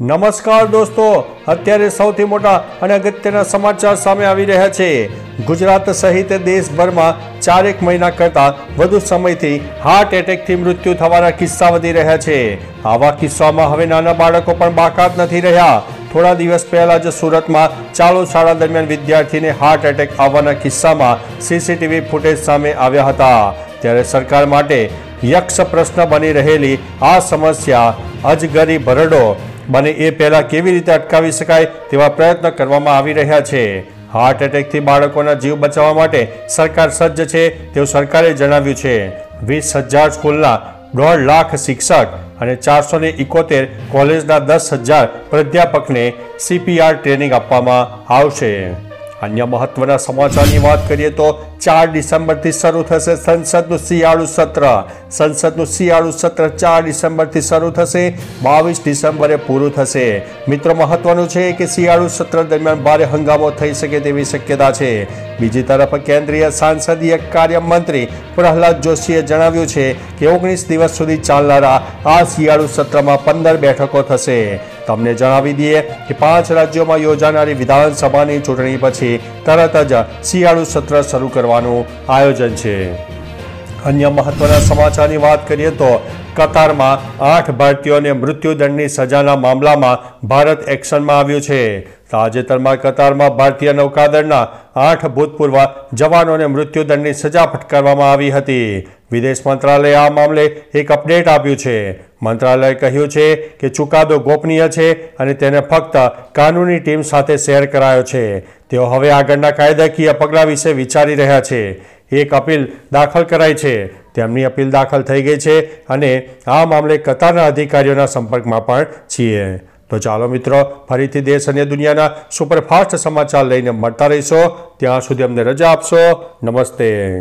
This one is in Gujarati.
નમસ્કાર દોસ્તો. અત્યારે સૌથી મોટા અને અગત્યના સમાચાર સામે આવી રહ્યા છે. ગુજરાત સહિત દેશભરમાં ચારેક મહિના કરતાં વધુ સમયથી હાર્ટ એટેકથી મૃત્યુ થવાના કિસ્સા વધી રહ્યા છે. આવા કિસ્સામાં હવે નાના બાળકો પણ બાકાત નથી રહ્યા. થોડા દિવસ પહેલા જ સુરતમાં ચાલુ શાળા દરમિયાન વિદ્યાર્થીને હાર્ટ એટેક આવવાના કિસ્સામાં સીસીટીવી ફૂટેજ સામે આવ્યા હતા. ત્યારે સરકાર માટે યક્ષ પ્રશ્ન બની રહેલી આ સમસ્યા અજગરી ભરડો બને એ પહેલા કેવી રીતે અટકાવી શકાય તેવા પ્રયત્ન કરવામાં આવી રહ્યા છે. હાર્ટ એટેકથી બાળકોના જીવ બચાવવા માટે સરકાર સજ્જ છે તેવું સરકારે જણાવ્યું છે. વીસ હજાર સ્કૂલના દોઢ લાખ શિક્ષક અને ચારસો ને ઇકોતેર કોલેજના દસ હજાર પ્રાધ્યાપકને સીપીઆર ટ્રેનિંગ આપવામાં આવશે. અન્ય મહત્વના સમાચારની વાત કરીએ તો ચાર ડિસેમ્બરથી શરૂ થશે સંસદનું શિયાળુ સત્ર. સંસદનું શિયાળુ સત્ર ચાર ડિસેમ્બરથી શરૂ થશે, બાવીસ ડિસેમ્બરે પૂરું થશે. મિત્રો, મહત્વનું છે કે શિયાળુ સત્ર દરમિયાન ભારે હંગામો થઈ શકે તેવી શક્યતા છે. બીજી તરફ, કેન્દ્રીય સાંસદીય કાર્ય મંત્રી પ્રહલાદ જોશીએ જણાવ્યું છે કે ઓગણીસ દિવસ સુધી ચાલનારા આ શિયાળુ સત્રમાં પંદર બેઠકો થશે. તમને જણાવી દઈએ કે પાંચ રાજ્યોમાં યોજાનારી વિધાનસભાની ચૂંટણી પછી તરત જ શિયાળુ સત્ર શરૂ કરવાનું આયોજન છે. અન્ય મહત્વના સમાચારની વાત કરીએ તો કતારમાં આઠ ભારતીયોને મૃત્યુદંડની સજાના મામલામાં ભારત એક્શનમાં આવ્યું છે. તાજેતરમાં કતારમાં ભારતીય નૌકાદળના આઠ ભૂતપૂર્વ જવાનોને મૃત્યુદંડની સજા ફટકારવામાં આવી હતી. વિદેશ મંત્રાલયે આ મામલે એક અપડેટ આપ્યું છે. મંત્રાલયે કહ્યું છે કે ચુકાદો ગોપનીય છે અને તેને ફક્ત કાનૂની ટીમ સાથે શેર કરાયો છે. તેઓ હવે આગળના કાયદાકીય પગલાં વિશે વિચારી રહ્યા છે. એક અપીલ દાખલ કરાઈ છે. તેમની અપીલ દાખલ થઈ ગઈ છે અને આ મામલે કતારના અધિકારીઓના સંપર્કમાં પણ છીએ. તો ચાલો મિત્રો, ફરીથી દેશ અને દુનિયાના સુપરફાસ્ટ સમાચાર લઈને મળતા રહીશો. ત્યાં સુધી અમને રજા આપશો. નમસ્તે.